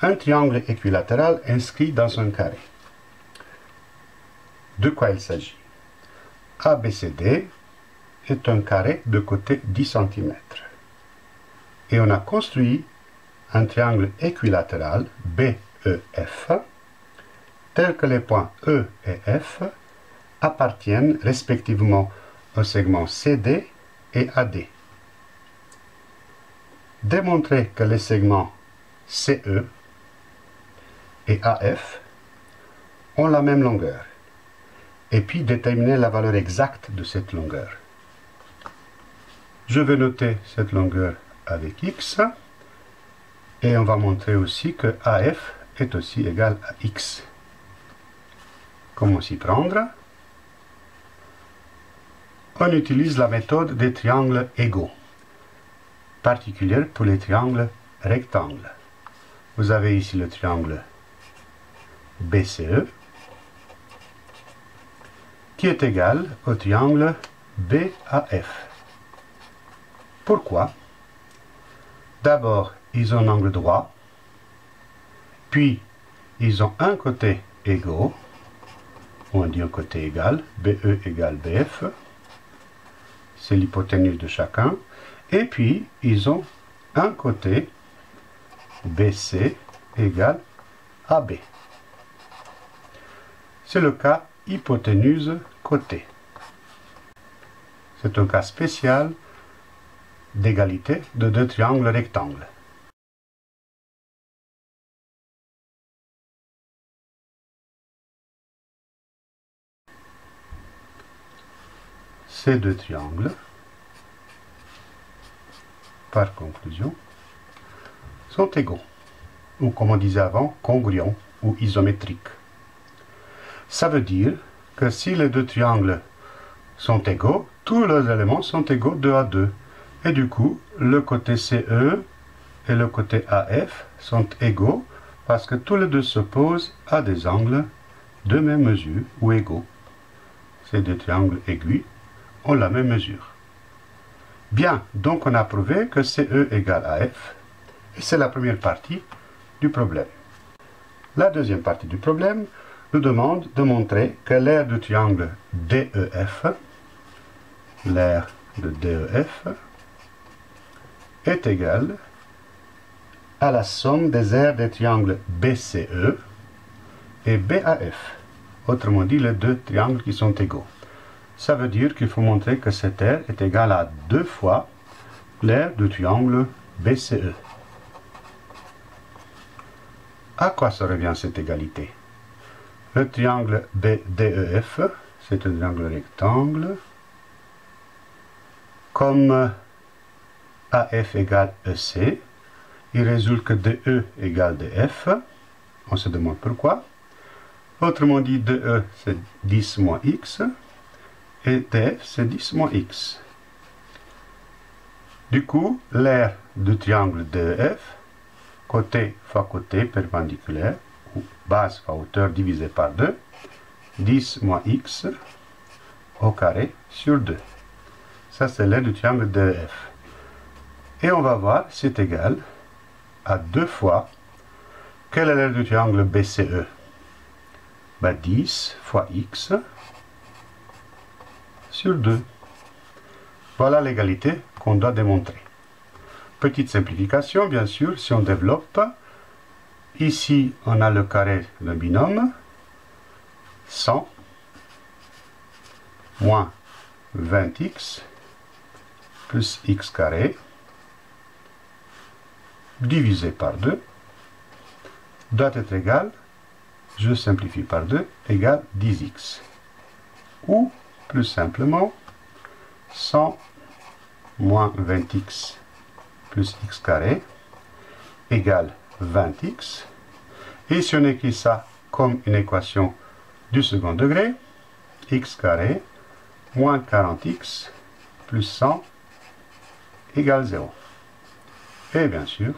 un triangle équilatéral inscrit dans un carré. De quoi il s'agit? ABCD est un carré de côté 10 cm. Et on a construit un triangle équilatéral BEF tel que les points E et F appartiennent respectivement au segment CD et AD. Démontrer que les segments CE et AF ont la même longueur et puis déterminer la valeur exacte de cette longueur. Je vais noter cette longueur avec x et on va montrer aussi que AF est aussi égal à x. Comment s'y prendre? On utilise la méthode des triangles égaux, particulière pour les triangles rectangles. Vous avez ici le triangle BCE qui est égal au triangle BAF. Pourquoi? D'abord, ils ont un angle droit, puis ils ont un côté égaux, on dit un côté égal, BE égale BF, c'est l'hypoténuse de chacun, et puis ils ont un côté BC égale AB. C'est le cas hypoténuse côté. C'est un cas spécial d'égalité de deux triangles rectangles. Ces deux triangles, par conclusion, sont égaux, ou comme on disait avant, congruents ou isométriques. Ça veut dire que si les deux triangles sont égaux, tous leurs éléments sont égaux 2 à 2. Et du coup, le côté CE et le côté AF sont égaux parce que tous les deux s'opposent à des angles de même mesure ou égaux. Ces deux triangles aigus ont la même mesure. Bien, donc on a prouvé que CE égale AF, et c'est la première partie du problème. La deuxième partie du problème, nous demande de montrer que l'aire du triangle DEF, l'aire de DEF, est égale à la somme des aires des triangles BCE et BAF, autrement dit les deux triangles qui sont égaux. Ça veut dire qu'il faut montrer que cette aire est égale à deux fois l'aire du triangle BCE. À quoi ça revient cette égalité? Le triangle BDEF, c'est un triangle rectangle. Comme AF égale EC, il résulte que DE égale DF. On se demande pourquoi. Autrement dit, DE c'est 10 moins X et DF c'est 10 moins X. Du coup, l'aire du triangle DEF, côté fois côté perpendiculaire, base fois hauteur divisé par 2, 10 moins x au carré sur 2. Ça, c'est l'aire du triangle DF. Et on va voir, c'est égal à 2 fois, quelle est l'aire du triangle BCE ben, 10 fois x sur 2. Voilà l'égalité qu'on doit démontrer. Petite simplification, bien sûr, si on développe, Ici, on a le carré d'un binôme. 100 moins 20x plus x carré divisé par 2 doit être égal, je simplifie par 2, égal 10x. Ou, plus simplement, 100 moins 20x plus x carré égale 20x. Et si on écrit ça comme une équation du second degré, x carré moins 40x plus 100 égale 0. Et bien sûr,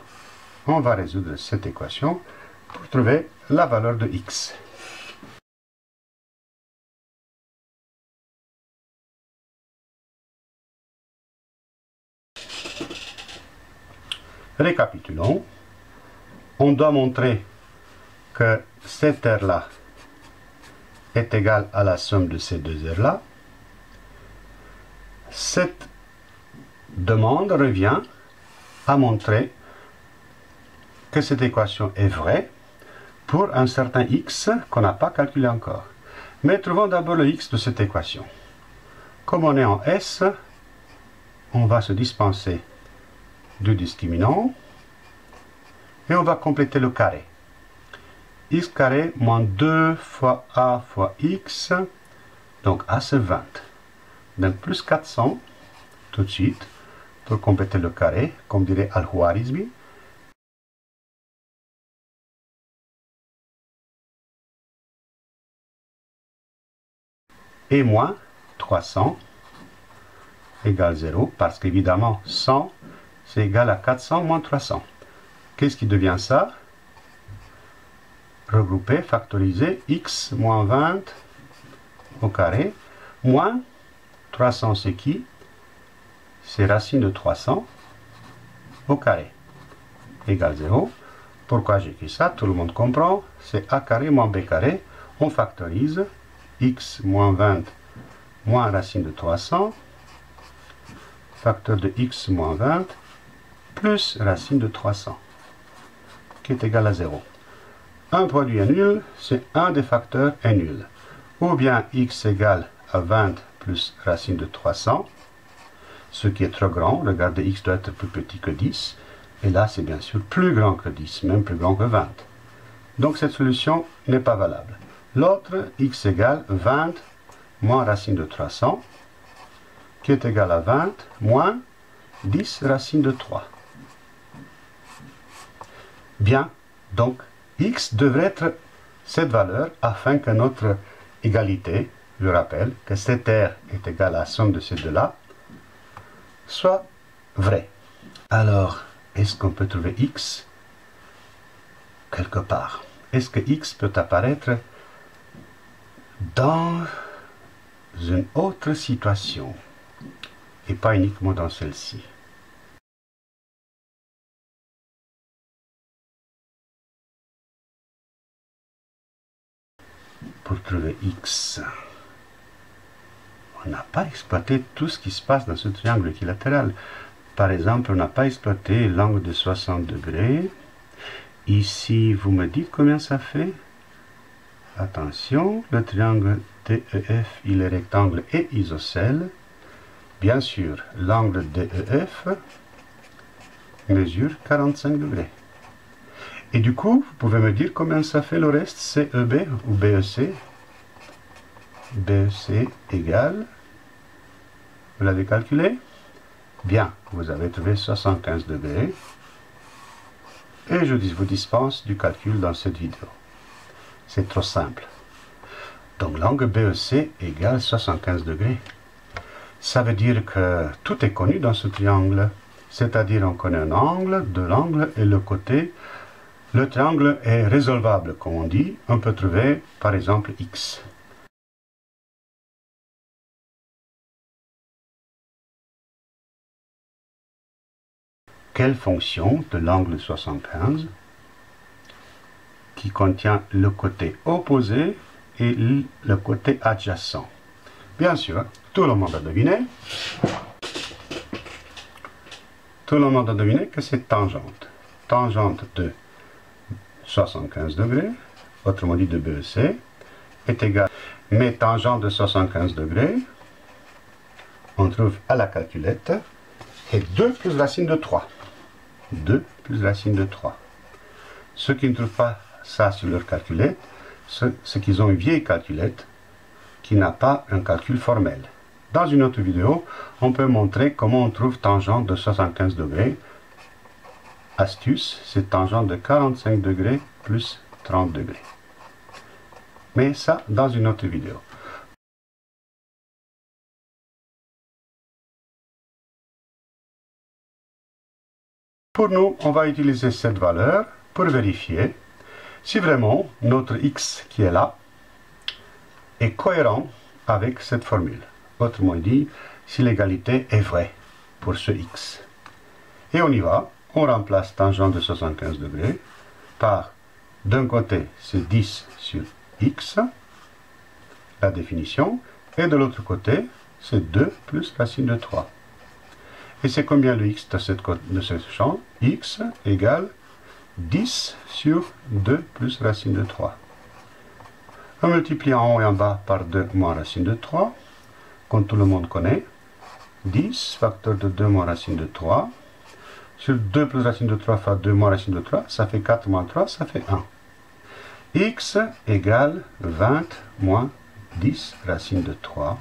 on va résoudre cette équation pour trouver la valeur de x. Récapitulons. On doit montrer que cette aire-là est égale à la somme de ces deux aires-là. Cette demande revient à montrer que cette équation est vraie pour un certain x qu'on n'a pas calculé encore. Mais trouvons d'abord le x de cette équation. Comme on est en S, on va se dispenser du discriminant et on va compléter le carré. x carré moins 2 fois a fois x, donc a c'est 20. Donc plus 400 tout de suite pour compléter le carré, comme dirait Al-Khwarizmi. Et moins 300 égale 0, parce qu'évidemment 100 c'est égal à 400 moins 300. Qu'est-ce qui devient ça? Regrouper, factoriser, x moins 20 au carré, moins 300 c'est qui? C'est racine de 300 au carré, égale 0. Pourquoi j'écris ça? Tout le monde comprend. C'est a carré moins b carré. On factorise x moins 20 moins racine de 300, facteur de x moins 20, plus racine de 300 est égal à 0. Un produit est nul, c'est un des facteurs est nul. Ou bien x égale à 20 plus racine de 300, ce qui est trop grand, regardez, x doit être plus petit que 10, et là c'est bien sûr plus grand que 10, même plus grand que 20. Donc cette solution n'est pas valable. L'autre, x égale 20 moins racine de 300, qui est égal à 20 moins 10 racine de 3. Bien, donc x devrait être cette valeur afin que notre égalité, je rappelle que cette r est égale à la somme de ces deux-là, soit vraie. Alors, est-ce qu'on peut trouver x quelque part? Est-ce que x peut apparaître dans une autre situation et pas uniquement dans celle-ci? Trouver x. On n'a pas exploité tout ce qui se passe dans ce triangle équilatéral. Par exemple, on n'a pas exploité l'angle de 60 degrés. Ici, vous me dites combien ça fait? Attention, le triangle DEF, il est rectangle et isocèle. Bien sûr, l'angle DEF mesure 45 degrés. Et du coup, vous pouvez me dire combien ça fait le reste, CEB ou BEC BEC égale, vous l'avez calculé? Bien, vous avez trouvé 75 degrés. Et je vous dispense du calcul dans cette vidéo. C'est trop simple. Donc l'angle BEC égale 75 degrés. Ça veut dire que tout est connu dans ce triangle. C'est-à-dire on connaît un angle, de l'angle et le côté le triangle est résolvable, comme on dit. On peut trouver, par exemple, x. Quelle fonction de l'angle 75 qui contient le côté opposé et le côté adjacent? Bien sûr, tout le monde a deviné. Tout le monde a deviné que c'est tangente. Tangente de 75 degrés, autrement dit de BEC, est égal mais tangente de 75 degrés, on trouve à la calculette, et 2 plus racine de 3. 2 plus racine de 3. Ceux qui ne trouvent pas ça sur leur calculette, c'est qu'ils ont une vieille calculette qui n'a pas un calcul formel. Dans une autre vidéo, on peut montrer comment on trouve tangente de 75 degrés astuce, c'est tangente de 45 degrés plus 30 degrés. Mais ça, dans une autre vidéo. Pour nous, on va utiliser cette valeur pour vérifier si vraiment notre x qui est là est cohérent avec cette formule. Autrement dit, si l'égalité est vraie pour ce x. Et on y va on remplace tangente de 75 degrés par, d'un côté, c'est 10 sur x, la définition, et de l'autre côté, c'est 2 plus racine de 3. Et c'est combien le x de, cette, de ce champ? X égale 10 sur 2 plus racine de 3. On multiplie en haut et en bas par 2 moins racine de 3, comme tout le monde connaît. 10 facteur de 2 moins racine de 3. Sur 2 plus racine de 3 fois 2 moins racine de 3, ça fait 4 moins 3, ça fait 1. x égale 20 moins 10 racine de 3.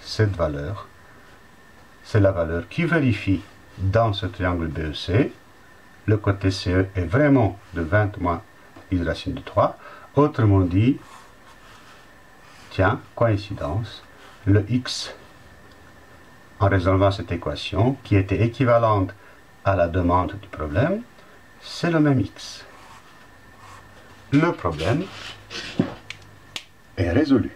Cette valeur, c'est la valeur qui vérifie dans ce triangle BEC. Le côté CE est vraiment de 20 moins 10 racine de 3. Autrement dit, tiens, coïncidence, le x, en résolvant cette équation, qui était équivalente à la demande du problème, c'est le même x. Le problème est résolu.